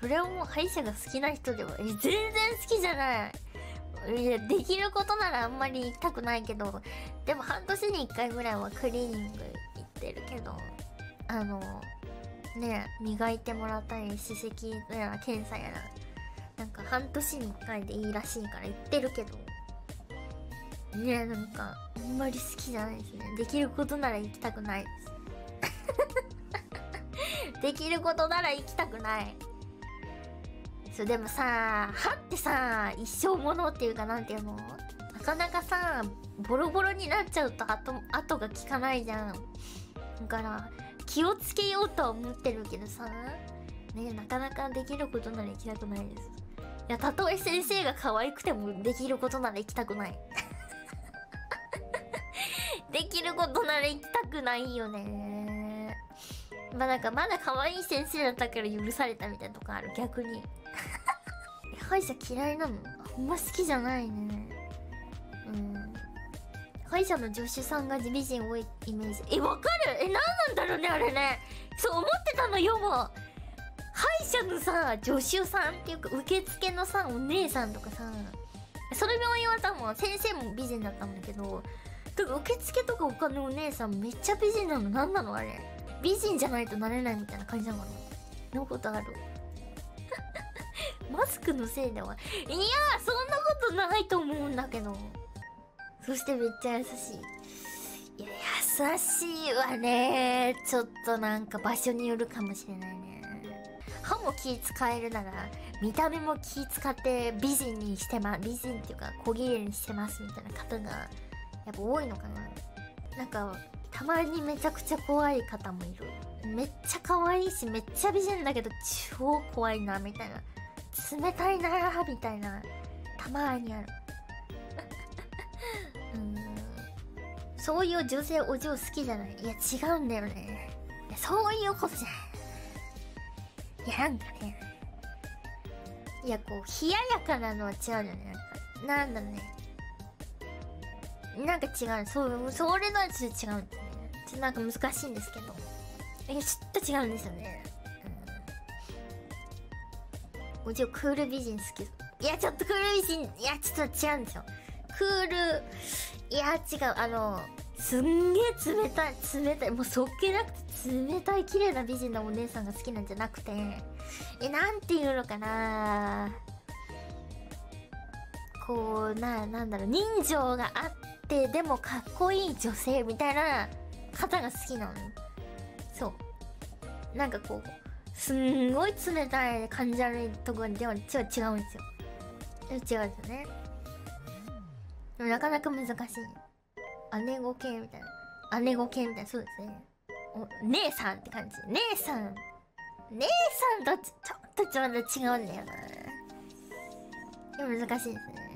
それをもう歯医者が好きな人では、え全然好きじゃない。いや、できることならあんまり行きたくないけど、でも半年に一回ぐらいはクリーニング行ってるけど、あの、ね磨いてもらったり、歯石やら検査やら、なんか半年に一回でいいらしいから行ってるけど、ねなんか、あんまり好きじゃないですね。できることなら行きたくないです。できることなら行きたくない。そう、でもさ、歯ってさ、一生ものっていうかなんていうの？なかなかさ、ボロボロになっちゃうと後、後が効かないじゃん。だから、気をつけようとは思ってるけどさ、ねなかなかできることなら行きたくないです。いや、たとえ先生が可愛くてもできることなら行きたくない。できることなら行きたくないよね。まあなんかまだ可愛い先生だったから許されたみたいなとこある、逆に。歯医者嫌いなの？あんま好きじゃないね。うん。歯医者の助手さんが美人多いイメージ。え、わかる？え、なんなんだろうね、あれね。そう思ってたのよ、も。歯医者のさ、助手さんっていうか、受付のさ、お姉さんとかさ、それ病院はさ、もう先生も美人だったんだけど、か受付とか他のお姉さんめっちゃ美人なの。なんなのあれ？美人じゃないとなれないみたいな感じなの。のことある。マスクのせいでは。いやそんなことないと思うんだけど。そしてめっちゃ優しい。いや、優しいわね。ちょっとなんか場所によるかもしれないね。歯も気使えるなら、見た目も気使って美人にしてま、美人っていうか小綺麗にしてますみたいな方が、やっぱ多いのかな。なんか、たまにめちゃくちゃ怖い方もいる。めっちゃ可愛いし、めっちゃ美人だけど超怖いな、みたいな。冷たいなみたいな。たまにある。うん。そういう女性お嬢好きじゃないいや、違うんだよね。そういうことじゃない。いや、なんかね。いや、こう、冷ややかなのは違うよね。なんか、なんだろうね。なんか違う。そう、それのはちょっと違う。ちょっとなんか難しいんですけど。いや、ちょっと違うんですよね。うん。おじクール美人好き。いや、ちょっとクール美人、いや、ちょっと違うんですよ。クール、いや、違う。あの、すんげえ冷たい、冷たい。もうそっけなくて冷たい綺麗な美人なお姉さんが好きなんじゃなくて、え、なんていうのかなこう、な、なんだろう、人情があって、でもかっこいい女性みたいな方が好きなの。そう。なんかこう、すんごい冷たい感じ悪いところでは、ちょ違うんですよ。違うんですよね。でもなかなか難しい。姉御系みたいな。姉御系みたいな、そうですね。お、姉さんって感じ。姉さん。姉さんとちちょっとちょっと違うんだよな。でも難しいですね。